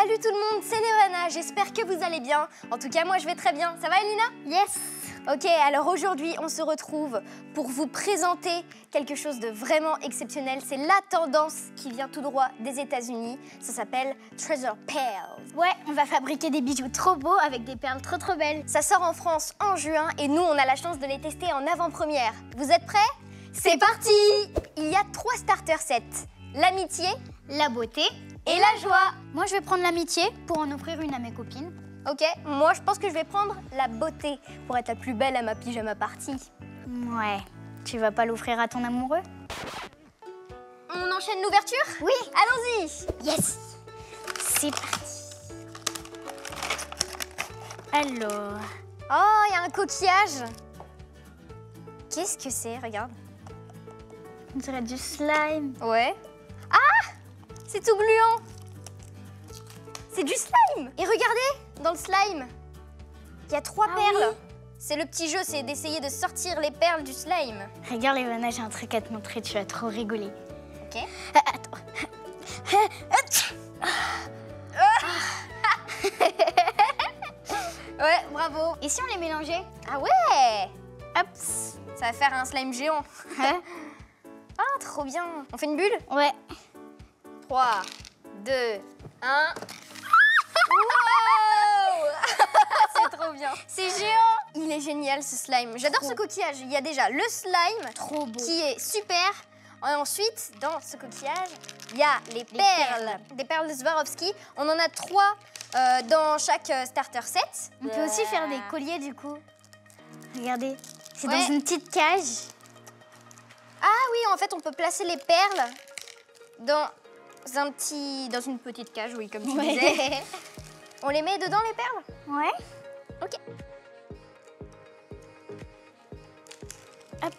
Salut tout le monde, c'est Nevana, j'espère que vous allez bien. En tout cas, moi je vais très bien. Ça va Elina? Yes Ok, alors aujourd'hui, on se retrouve pour vous présenter quelque chose de vraiment exceptionnel. C'est la tendance qui vient tout droit des États-Unis. Ça s'appelle Treasure Pearls. Ouais, on va fabriquer des bijoux trop beaux avec des perles trop trop belles. Ça sort en France en juin et nous, on a la chance de les tester en avant-première. Vous êtes prêts? C'est parti Il y a trois starter sets. L'amitié La beauté. Et la joie. Moi, je vais prendre l'amitié pour en offrir une à mes copines. Ok, moi je pense que je vais prendre la beauté pour être la plus belle à ma pyjama party. Ouais. Tu vas pas l'offrir à ton amoureux? On enchaîne l'ouverture? Oui. Allons-y Yes C'est parti. Alors, Oh, il y a un coquillage Qu'est-ce que c'est? Regarde. on dirait du slime. Ouais. Ah C'est tout gluant C'est du slime Et regardez, dans le slime, il y a trois Ah perles. oui. C'est le petit jeu, c'est d'essayer de sortir les perles du slime. Regarde, Lévana, j'ai un truc à te montrer, tu vas trop rigoler. Ok Ah, attends. Ouais, bravo. Et si on les mélangeait? Ah ouais Hop. Ça va faire un slime géant. Hein? Ah, trop bien. On fait une bulle? Ouais. 3, 2, 1. Wow C'est trop bien. C'est géant. Il est génial ce slime. J'adore ce coquillage. Il y a déjà le slime Trop beau. qui est super. Et ensuite, dans ce coquillage, il y a les, perles, perles. des perles de Swarovski. On en a trois euh, dans chaque euh, starter set. On peut aussi faire des colliers du coup. Regardez, c'est Ouais. dans une petite cage. Ah oui, en fait, on peut placer les perles dans un petit, dans une petite cage, oui, comme tu Ouais. disais. On les met dedans les perles? Ouais. Ok. Hop.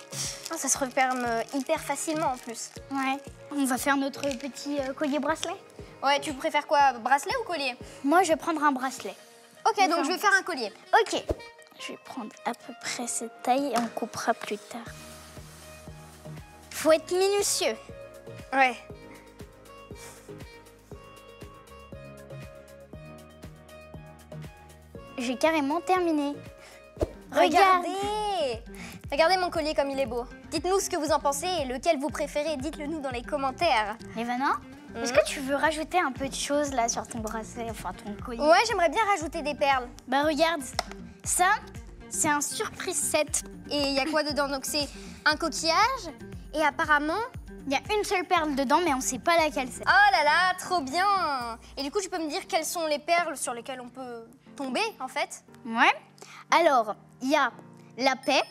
Oh, ça se referme euh, hyper facilement en plus. Ouais. On va faire notre petit euh, collier bracelet. Ouais, tu préfères quoi Bracelet ou collier? Moi, je vais prendre un bracelet. Ok, donc je vais faire un collier. Ok. Je vais prendre à peu près cette taille et on coupera plus tard. Faut être minutieux. Ouais. J'ai carrément terminé. Regardez Regardez mon collier comme il est beau. Dites-nous ce que vous en pensez et lequel vous préférez. Dites-le nous dans les commentaires. Lévana, est-ce Mhm. que tu veux rajouter un peu de choses là sur ton bracelet, enfin ton collier? Ouais, j'aimerais bien rajouter des perles. Bah regarde, ça, c'est un surprise set. Et il y a quoi dedans? Donc c'est un coquillage et apparemment... Il y a une seule perle dedans, mais on sait pas laquelle c'est. Oh là là, trop bien Et du coup, tu peux me dire quelles sont les perles sur lesquelles on peut tomber en fait Ouais. Alors, il y a la paix,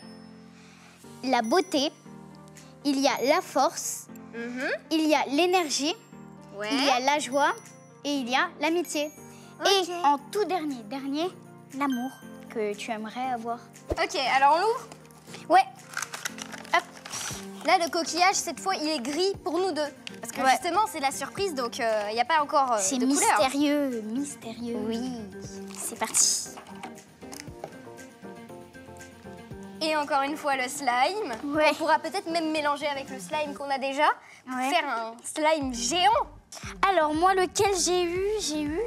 la beauté, il y a la force, il y a l'énergie, Ouais. il y a la joie et il y a l'amitié. Et en tout dernier, dernier, l'amour que tu aimerais avoir. Ok, alors on l'ouvre? Ouais. Là, le coquillage, cette fois, il est gris pour nous deux. Parce que Ouais. justement, c'est la surprise, donc il n'y a pas encore euh, C'est de couleur. mystérieux, mystérieux. Oui. C'est parti. Et encore une fois, le slime. Ouais. On pourra peut-être même mélanger avec le slime qu'on a déjà pour Ouais. faire un slime géant. Alors moi, lequel j'ai eu? J'ai eu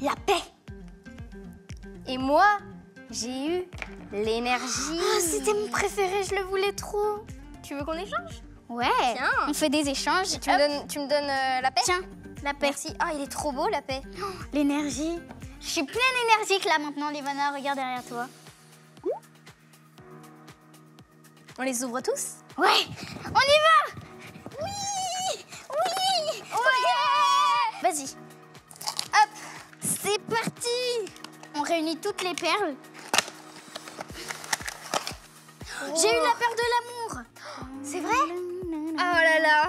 la paix. Et moi, j'ai eu l'énergie. Ah, c'était mon préféré, je le voulais trop. Tu veux qu'on échange Ouais. Tiens. On fait des échanges. Tu me donnes, tu me donnes euh, la paix Tiens, la paix. Merci. Ah, il est trop beau, la paix. L'énergie. Je suis pleine énergique là maintenant, Lévana. Regarde derrière toi. On les ouvre tous Ouais, on y va Oui Oui Ouais Vas-y, Hop c'est parti On réunit toutes les perles. J'ai eu la perle de l'amour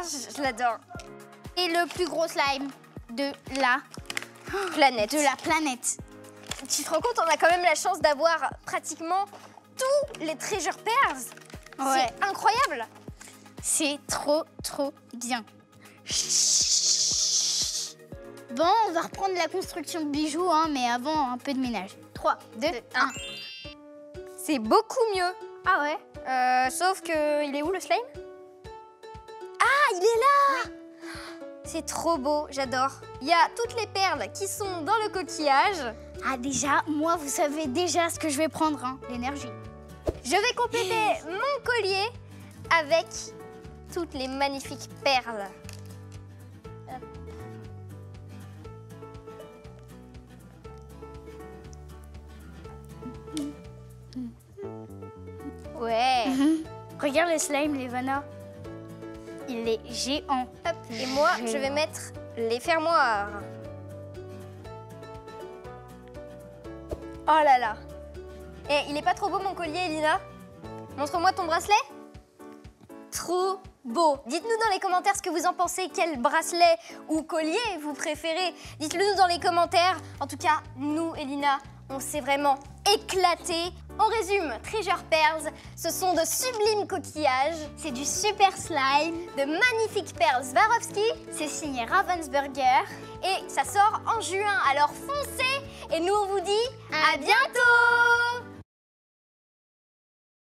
je, je l'adore. Et le plus gros slime de la, Planète. de la planète. Tu te rends compte, on a quand même la chance d'avoir pratiquement tous les treasure pearls. Ouais. C'est incroyable. C'est trop, trop bien. Bon, on va reprendre la construction de bijoux, hein, mais avant, un peu de ménage. 3, 2, 1. C'est beaucoup mieux. Ah ouais Euh, sauf que, il est où le slime? Ah, il est là C'est trop beau, j'adore. Il y a toutes les perles qui sont dans le coquillage. Ah déjà, moi vous savez déjà ce que je vais prendre, hein, l'énergie. Je vais compléter mon collier avec toutes les magnifiques perles. Ouais. Regarde le slime, Levana. Il est géant. Hop. Et moi, je vais mettre les fermoirs. Oh là là. Et il est pas trop beau mon collier, Elina? Montre-moi ton bracelet. Trop beau. Dites-nous dans les commentaires ce que vous en pensez, quel bracelet ou collier vous préférez? Dites-le nous dans les commentaires. En tout cas, nous, Elina, on s'est vraiment éclaté. On résume, Treasure Pearls, ce sont de sublimes coquillages, C'est du super slime. de magnifiques perles Swarovski C'est signé Ravensburger. et ça sort en juin. Alors foncez et nous on vous dit à bientôt